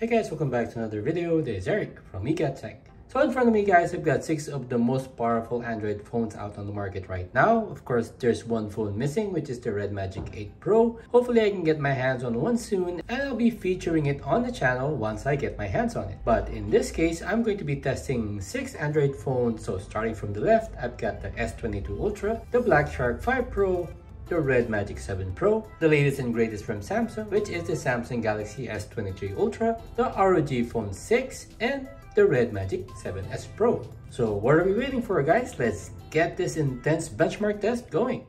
Hey guys, welcome back to another video. This is Eric from EGetTech. So in front of me guys, I've got six of the most powerful Android phones out on the market right now. Of course, there's one phone missing, which is the Red Magic 8 Pro. Hopefully I can get my hands on one soon and I'll be featuring it on the channel once I get my hands on it. But in this case, I'm going to be testing six Android phones. So starting from the left, I've got the S22 Ultra, the Black Shark 5 Pro, the Red Magic 7 Pro, the latest and greatest from Samsung, which is the Samsung Galaxy S23 Ultra, the ROG Phone 6, and the Red Magic 7S Pro. So what are we waiting for guys? Let's get this intense benchmark test going.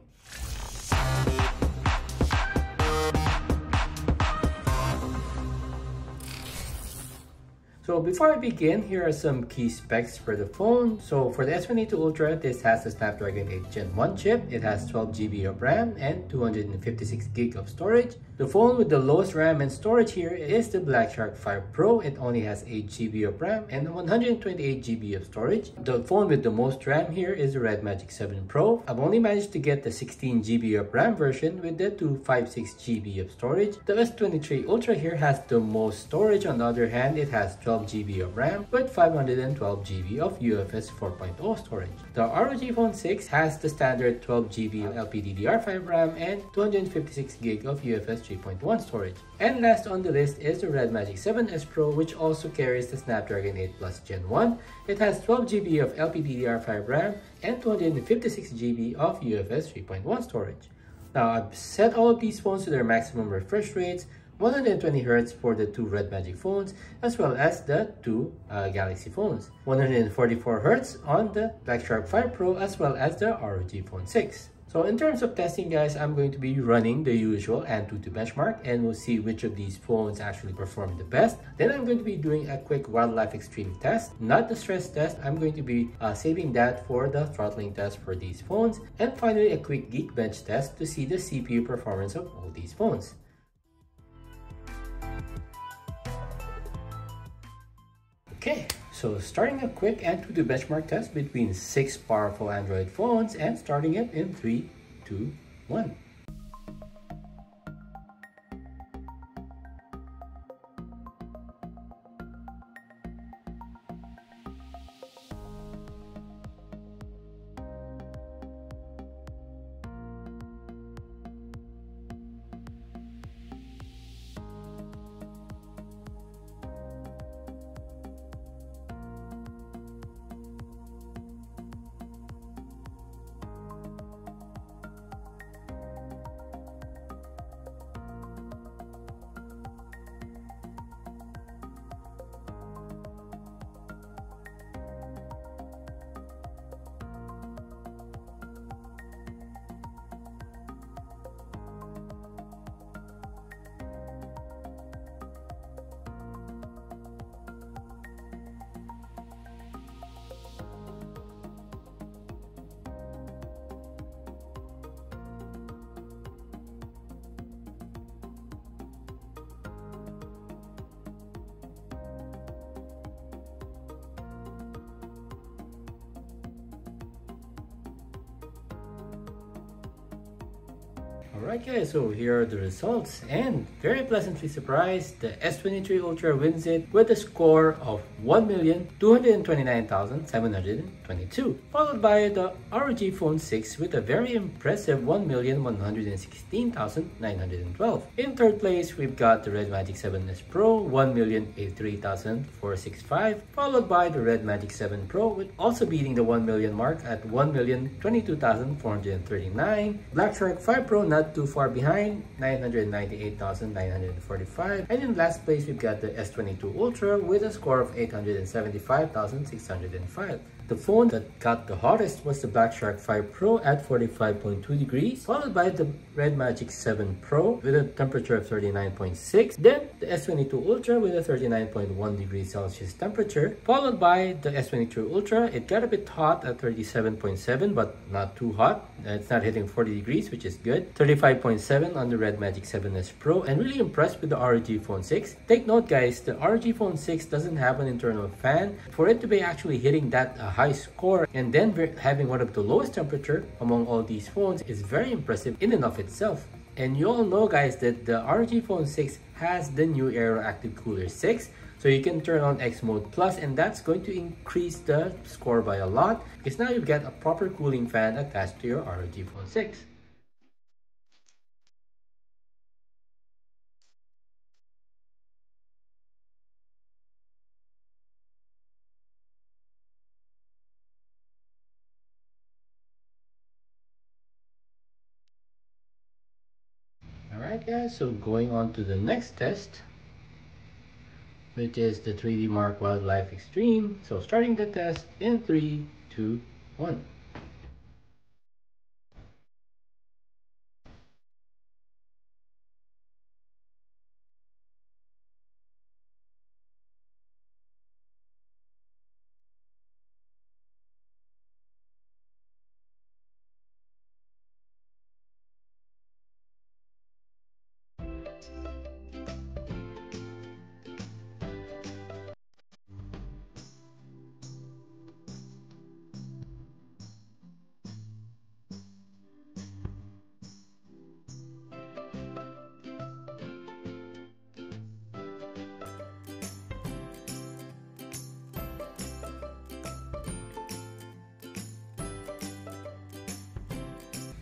So before I begin, here are some key specs for the phone. So for the S22 Ultra, this has the Snapdragon 8 Gen 1 chip. It has 12GB of RAM and 256GB of storage. The phone with the lowest RAM and storage here is the Black Shark 5 Pro. It only has 8GB of RAM and 128GB of storage. The phone with the most RAM here is the Red Magic 7 Pro. I've only managed to get the 16GB of RAM version with the 256GB of storage. The S23 Ultra here has the most storage. On the other hand, it has 12 GB of RAM with 512 GB of UFS 4.0 storage. The ROG Phone 6 has the standard 12 GB LPDDR5 RAM and 256 GB of UFS 3.1 storage. And last on the list is the Red Magic 7S Pro which also carries the Snapdragon 8 Plus Gen 1. It has 12 GB of LPDDR5 RAM and 256 GB of UFS 3.1 storage. Now I've set all of these phones to their maximum refresh rates 120Hz for the two Red Magic phones as well as the two uh, Galaxy phones. 144Hz on the Black Shark 5 Pro as well as the ROG Phone 6. So in terms of testing guys, I'm going to be running the usual Antutu benchmark and we'll see which of these phones actually perform the best. Then I'm going to be doing a quick wildlife extreme test, not the stress test. I'm going to be uh, saving that for the throttling test for these phones. And finally a quick Geekbench test to see the CPU performance of all these phones. Okay, so starting a quick Antutu benchmark test between six powerful Android phones and starting it in three, two, one. Alright guys, so here are the results and very pleasantly surprised, the S23 Ultra wins it with a score of 1,229,722 followed by the ROG Phone 6 with a very impressive 1,116,912. In third place, we've got the Red Magic 7S Pro 1,083,465 followed by the Red Magic 7 Pro with also beating the 1 million mark at 1,022,439. Black Shark 5 Pro not too far behind, 998,945. And in last place, we've got the S22 Ultra with a score of 875,605. The phone that got the hottest was the Black Shark 5 Pro at 45.2 degrees, followed by the Red Magic 7 Pro with a temperature of 39.6, then the S22 Ultra with a 39.1 degrees Celsius temperature, followed by the S22 Ultra. It got a bit hot at 37.7, but not too hot. It's not hitting 40 degrees, which is good. 35.7 on the Red Magic 7S Pro, and really impressed with the ROG Phone 6. Take note guys, the ROG Phone 6 doesn't have an internal fan. For it to be actually hitting that uh, high score and then having one of the lowest temperature among all these phones is very impressive in and of itself. And you all know guys that the ROG Phone 6 has the new Aero Active Cooler 6. So you can turn on X Mode Plus and that's going to increase the score by a lot because now you've got a proper cooling fan attached to your ROG Phone 6. Alright guys, so going on to the next test which is the 3D Mark Wildlife Extreme. So starting the test in 3, 2, 1.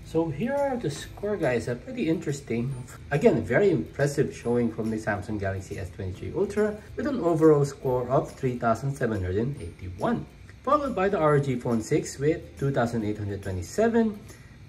So here are the score guys, are pretty interesting. Again, very impressive showing from the Samsung Galaxy S23 Ultra with an overall score of 3,781. Followed by the ROG Phone 6 with 2,827,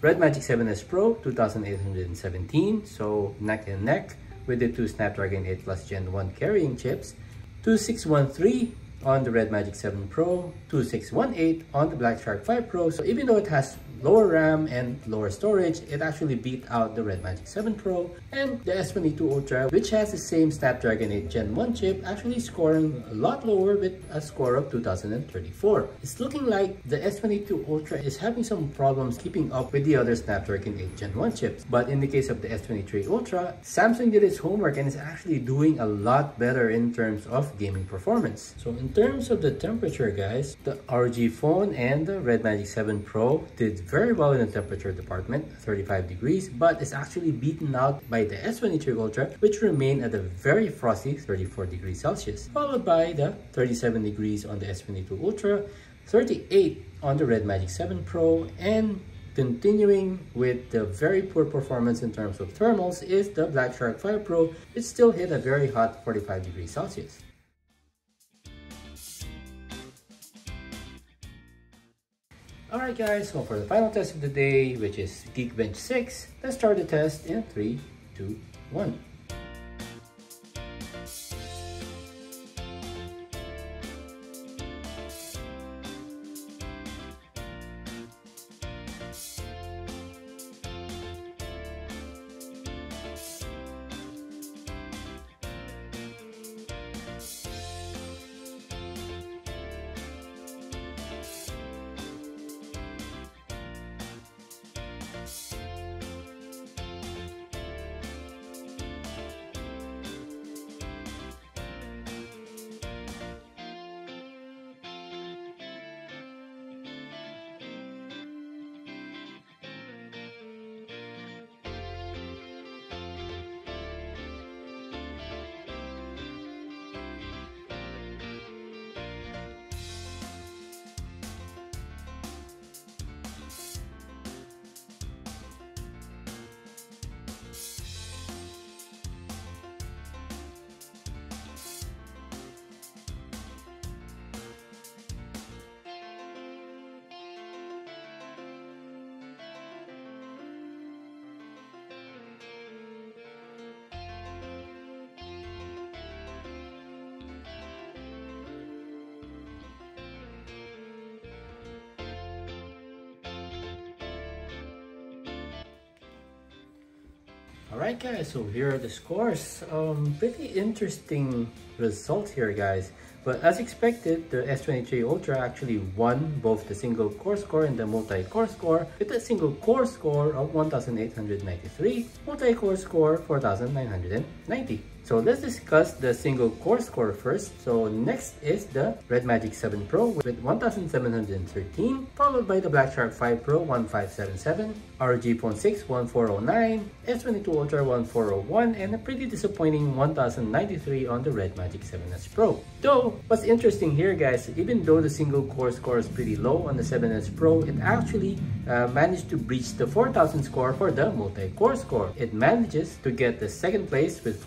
Red Magic 7S Pro 2,817, so neck and neck with the two Snapdragon 8 Plus Gen 1 carrying chips, 2613 on the Red Magic 7 Pro, 2618 on the Black Shark 5 Pro. So even though it has lower RAM and lower storage, it actually beat out the Red Magic 7 Pro and the S22 Ultra, which has the same Snapdragon 8 Gen 1 chip, actually scoring a lot lower with a score of 2034. It's looking like the S22 Ultra is having some problems keeping up with the other Snapdragon 8 Gen 1 chips. But in the case of the S23 Ultra, Samsung did its homework and is actually doing a lot better in terms of gaming performance. So in terms of the temperature guys, the ROG phone and the Red Magic 7 Pro did very well in the temperature department, 35 degrees, but is actually beaten out by the S23 Ultra, which remained at a very frosty 34 degrees Celsius, followed by the 37 degrees on the S22 Ultra, 38 on the Red Magic 7 Pro, and continuing with the very poor performance in terms of thermals is the Black Shark 5 Pro, which still hit a very hot 45 degrees Celsius. Alright guys, so for the final test of the day, which is Geekbench 6, let's start the test in 3, 2, 1. Alright guys, so here are the scores. Um, pretty interesting result here guys. But as expected, the S23 Ultra actually won both the single core score and the multi-core score with a single core score of 1893, multi-core score 4990. So let's discuss the single core score first. So next is the Red Magic 7 Pro with 1713, followed by the Black Shark 5 Pro 1577, ROG Phone 6 1409, S22 Ultra 1401, and a pretty disappointing 1093 on the Red Magic 7S Pro. Though, what's interesting here guys, even though the single core score is pretty low on the 7S Pro, it actually uh, managed to breach the 4000 score for the multi-core score. It manages to get the second place with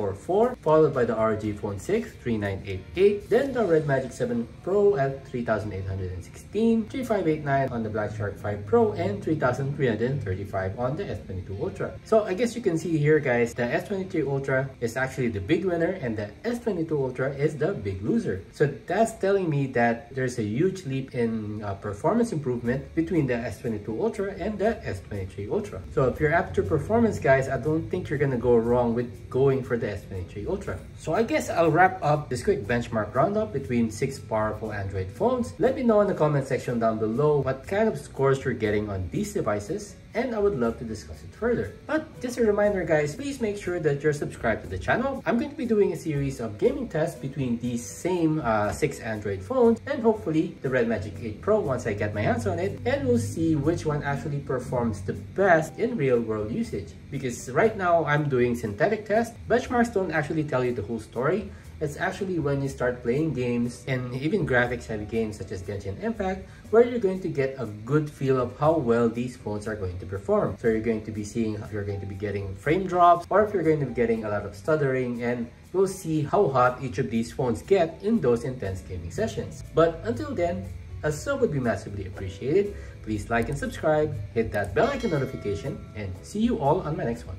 4144, followed by the ROG Phone 6 3988, then the Red Magic 7 Pro at 3816, 3589 on the Black Shark 5 Pro, and 3335 on the S22 Ultra. So I guess you can see here guys, the S23 Ultra is actually the big winner and the S22 Ultra is the big loser. So that's telling me that there's a huge leap in uh, performance improvement between the S22 Ultra and the S23 Ultra. So if you're after performance guys, I don't think you're gonna go wrong with going for the S23 Ultra. So I guess I'll wrap up this quick benchmark roundup between six powerful Android phones. Let me know in the comment section down below what kind of scores you're getting on these devices and I would love to discuss it further. But just a reminder guys, please make sure that you're subscribed to the channel. I'm going to be doing a series of gaming tests between these same uh, 6 Android phones and hopefully the Red Magic 8 Pro once I get my hands on it and we'll see which one actually performs the best in real world usage. Because right now I'm doing synthetic tests, benchmarks don't actually tell you the whole story. It's actually when you start playing games and even graphics heavy games such as Genshin Impact where you're going to get a good feel of how well these phones are going to perform. So you're going to be seeing if you're going to be getting frame drops or if you're going to be getting a lot of stuttering and you'll see how hot each of these phones get in those intense gaming sessions. But until then, a sub would be massively appreciated. Please like and subscribe, hit that bell icon notification, and see you all on my next one.